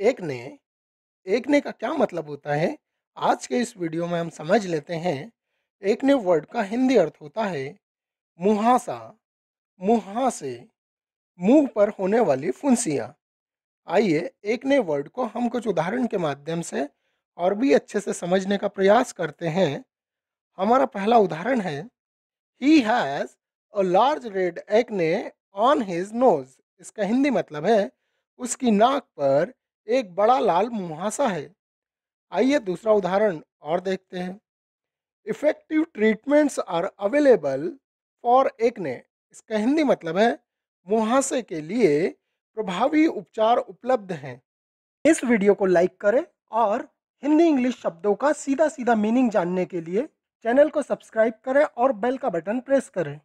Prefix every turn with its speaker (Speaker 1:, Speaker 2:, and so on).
Speaker 1: एक ने एक ने का क्या मतलब होता है? आज के इस वीडियो में हम समझ लेते हैं, एक ने वर्ड का हिंदी अर्थ होता है, मुहासा, मुहासे, मुँह पर होने वाली फुंसियाँ। आइए, एक ने वर्ड को हम कुछ उदाहरण के माध्यम से और भी अच्छे से समझने का प्रयास करते हैं। हमारा पहला उदाहरण है he has a large red acne on his nose इसका हिंदी मतलब है, उसकी नाक पर एक बड़ा लाल मुहासा है। आइए दूसरा उदाहरण और देखते हैं। Effective treatments are available for acne इसका हिंदी मतलब है, मुहासे के लिए प्रभावी उपचार उपलब्ध हैं। इस वीडियो को लाइक करें और हिंदी इंग्लिश शब्दों का सीधा सीधा मीनिंग जानने के लिए चैनल को सब्सक्राइब करें और बेल का बटन प्रेस करें।